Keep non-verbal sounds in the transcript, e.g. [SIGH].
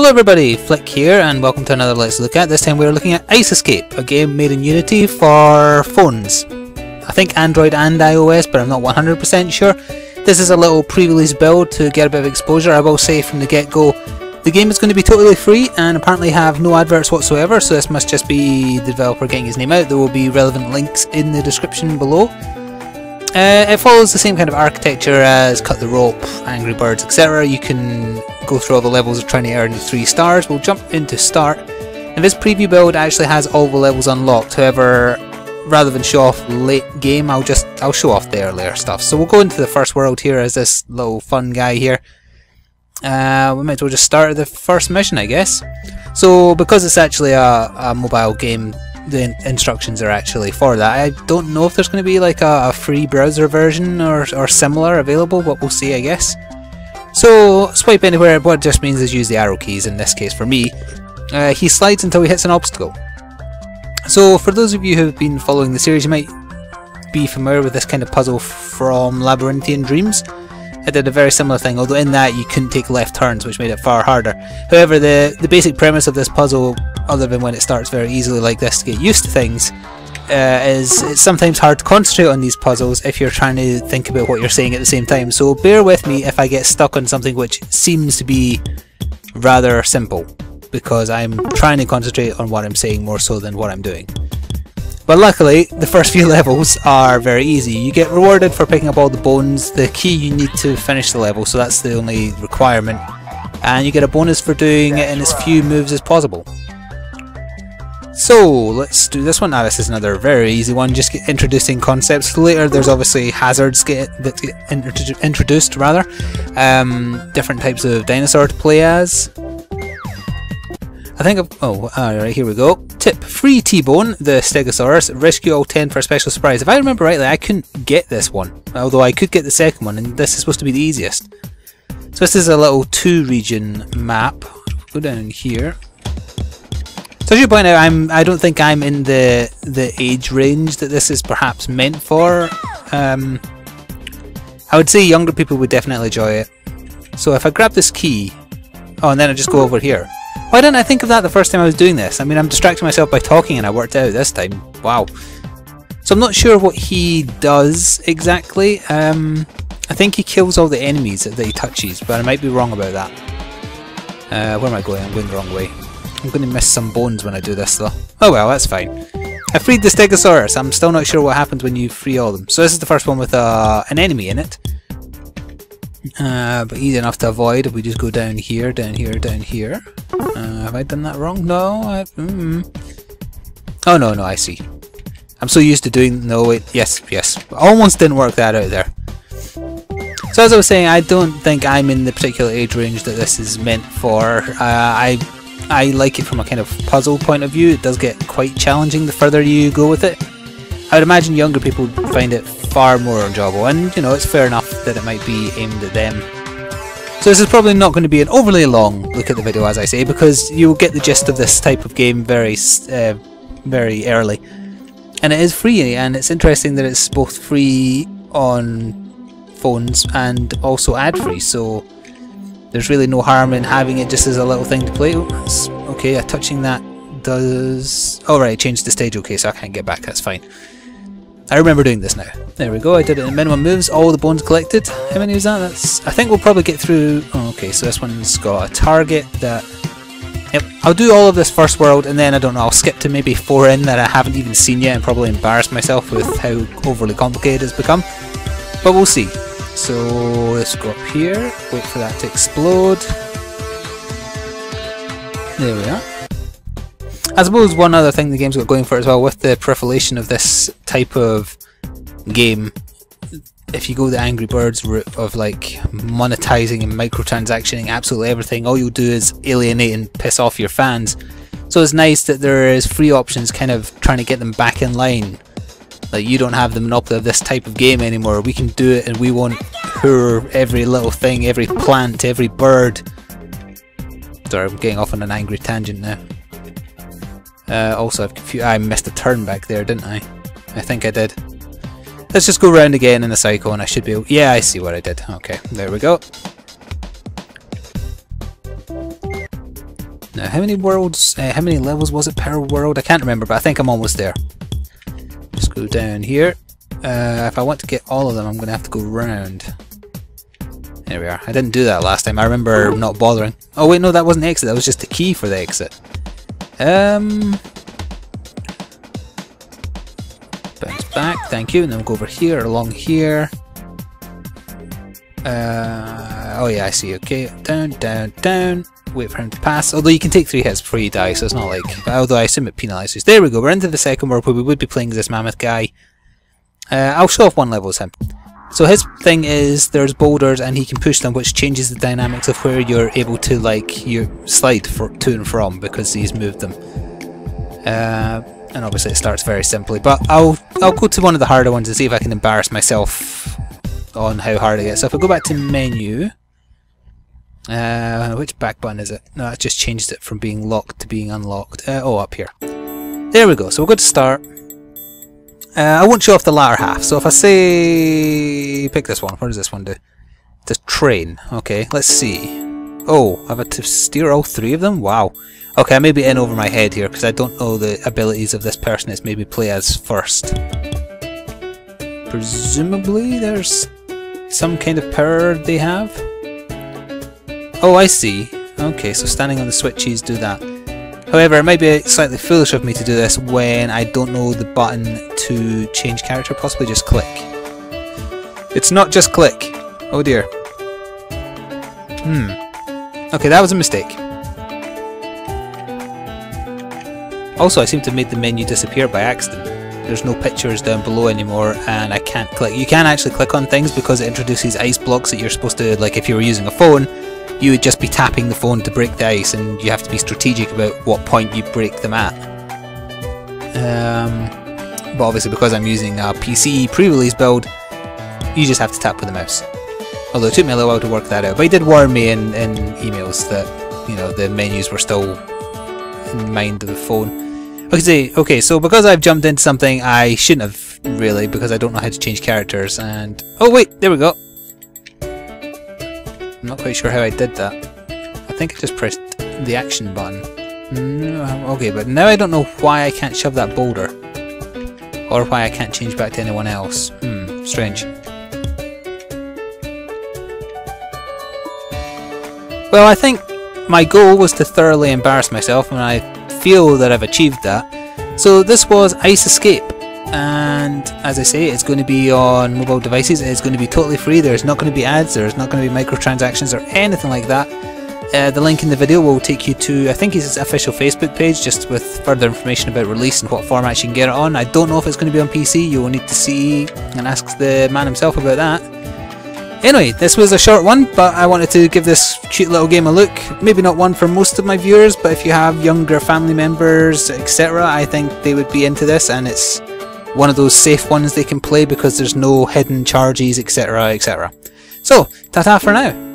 Hello everybody, Flik here and welcome to another Let's Look At. This time we're looking at Ice Escape, a game made in Unity for phones. I think Android and iOS, but I'm not 100% sure. This is a little pre-release build to get a bit of exposure. I will say from the get-go, the game is going to be totally free and apparently have no adverts whatsoever, so this must just be the developer getting his name out. There will be relevant links in the description below. Uh, it follows the same kind of architecture as Cut the Rope, Angry Birds, etc. You can go through all the levels of trying to earn 3 stars. We'll jump into start. And this preview build actually has all the levels unlocked, however, rather than show off late game, I'll just I'll show off the earlier stuff. So we'll go into the first world here as this little fun guy here. Uh, we might as well just start the first mission, I guess. So because it's actually a, a mobile game, the instructions are actually for that. I don't know if there's going to be like a, a, free browser version or, or similar available, but we'll see I guess. So swipe anywhere, what it just means is use the arrow keys in this case for me. Uh, he slides until he hits an obstacle. So for those of you who have been following the series you might be familiar with this kind of puzzle from Labyrinthine Dreams. I did a very similar thing, although in that you couldn't take left turns, which made it far harder. However, the, the basic premise of this puzzle other than when it starts very easily like this to get used to things, uh, is it's sometimes hard to concentrate on these puzzles if you're trying to think about what you're saying at the same time. So bear with me if I get stuck on something which seems to be rather simple, because I'm trying to concentrate on what I'm saying more so than what I'm doing. But luckily, the first few [LAUGHS] levels are very easy. You get rewarded for picking up all the bones, the key you need to finish the level, so that's the only requirement. And you get a bonus for doing it in as few moves as possible. So let's do this one. Now this is another very easy one, just introducing concepts. Later there's obviously hazards get, that get introduced rather. Um, different types of dinosaur to play as. I think, oh, alright, here we go. Tip, free T-Bone, the Stegosaurus, rescue all 10 for a special surprise. If I remember rightly, I couldn't get this one, although I could get the second one, and this is supposed to be the easiest. So this is a little two region map. Go down here. So as you point out, I'm I don't think I'm in the the age range that this is perhaps meant for. Um, I would say younger people would definitely enjoy it. So if I grab this key, oh, and then I just go over here. Why didn't I think of that the first time I was doing this? I mean, I'm distracting myself by talking, and I worked out this time. Wow. So I'm not sure what he does exactly. Um, I think he kills all the enemies that he touches, but I might be wrong about that. Uh, where am I going? I'm going the wrong way. I'm going to miss some bones when I do this though. Oh well, that's fine. I freed the Stegosaurus. I'm still not sure what happens when you free all them. So this is the first one with uh, an enemy in it. Uh, but easy enough to avoid if we just go down here, down here, down here. Uh, have I done that wrong? No. I, mm. Oh no, no, I see. I'm so used to doing... No, wait. Yes, yes. Almost didn't work that out there. So as I was saying, I don't think I'm in the particular age range that this is meant for. Uh, I I like it from a kind of puzzle point of view. It does get quite challenging the further you go with it. I would imagine younger people find it far more enjoyable, and you know, it's fair enough that it might be aimed at them. So this is probably not going to be an overly long look at the video, as I say, because you'll get the gist of this type of game very, uh, very early. And it is free, and it's interesting that it's both free on phones and also ad-free, so there's really no harm in having it just as a little thing to play. okay, uh, touching that does... Oh right, changed the stage, okay, so I can't get back, that's fine. I remember doing this now. There we go, I did it in minimum moves, all the bones collected. How many is that? That's... I think we'll probably get through... Oh, okay, so this one's got a target that... Yep, I'll do all of this first world and then, I don't know, I'll skip to maybe four in that I haven't even seen yet and probably embarrass myself with how overly complicated it's become. But we'll see. So let's go up here, wait for that to explode. There we are. I suppose one other thing the game's got going for as well, with the proliferation of this type of game, if you go the Angry Birds route of like monetizing and microtransactioning absolutely everything, all you'll do is alienate and piss off your fans. So it's nice that there is free options kind of trying to get them back in line like you don't have the monopoly of this type of game anymore. We can do it and we won't every little thing, every plant, every bird. Sorry, I'm getting off on an angry tangent now. Uh, also, I've. I missed a turn back there, didn't I? I think I did. Let's just go round again in the cycle and I should be... Yeah, I see what I did. Okay, there we go. Now, how many worlds, uh, how many levels was it per world? I can't remember, but I think I'm almost there. Go down here. Uh, if I want to get all of them, I'm going to have to go round. There we are. I didn't do that last time. I remember not bothering. Oh wait, no, that wasn't exit. That was just the key for the exit. Um, bounce back. Thank you. And then we'll go over here, along here. Uh, oh yeah, I see. Okay, down, down, down. Wait for him to pass. Although you can take three hits before you die, so it's not like. Although I assume it penalises. There we go. We're into the second world where we would be playing as this mammoth guy. Uh, I'll show off one level as him. So his thing is there's boulders and he can push them which changes the dynamics of where you're able to like you slide for, to and from because he's moved them. Uh, and obviously it starts very simply but I'll I'll go to one of the harder ones and see if I can embarrass myself on how hard it gets. So if I go back to menu uh, which back button is it? No, it just changed it from being locked to being unlocked. Uh, oh, up here. There we go. So we'll go to start. Uh, I won't show off the latter half, so if I say... Pick this one. What does this one do? The train. Okay, let's see. Oh, I have to steer all three of them? Wow. Okay, I may be in over my head here, because I don't know the abilities of this person it's maybe play as first. Presumably there's some kind of power they have? Oh, I see. Okay, so standing on the switches do that. However, it might be slightly foolish of me to do this when I don't know the button to change character, possibly just click. It's not just click. Oh dear. Hmm. Okay, that was a mistake. Also, I seem to have made the menu disappear by accident. There's no pictures down below anymore and I can't click. You can actually click on things because it introduces ice blocks that you're supposed to, like if you were using a phone, you would just be tapping the phone to break the ice and you have to be strategic about what point you break them at. Um, but obviously because I'm using a PC pre-release build, you just have to tap with the mouse. Although it took me a little while to work that out, but he did warn me in, in emails that, you know, the menus were still in mind of the phone. Okay, okay, so because I've jumped into something I shouldn't have really, because I don't know how to change characters, and... Oh wait, there we go! I'm not quite sure how I did that. I think I just pressed the action button. Mm, okay, but now I don't know why I can't shove that boulder. Or why I can't change back to anyone else. Hmm, strange. Well, I think my goal was to thoroughly embarrass myself, and I feel that I've achieved that. So this was Ice Escape and as I say it's going to be on mobile devices it's going to be totally free there's not going to be ads there's not going to be microtransactions or anything like that uh, the link in the video will take you to I think his official Facebook page just with further information about release and what formats you can get it on I don't know if it's going to be on PC you will need to see and ask the man himself about that Anyway, this was a short one, but I wanted to give this cute little game a look. Maybe not one for most of my viewers, but if you have younger family members, etc., I think they would be into this, and it's one of those safe ones they can play because there's no hidden charges, etc., etc. So, ta-ta for now.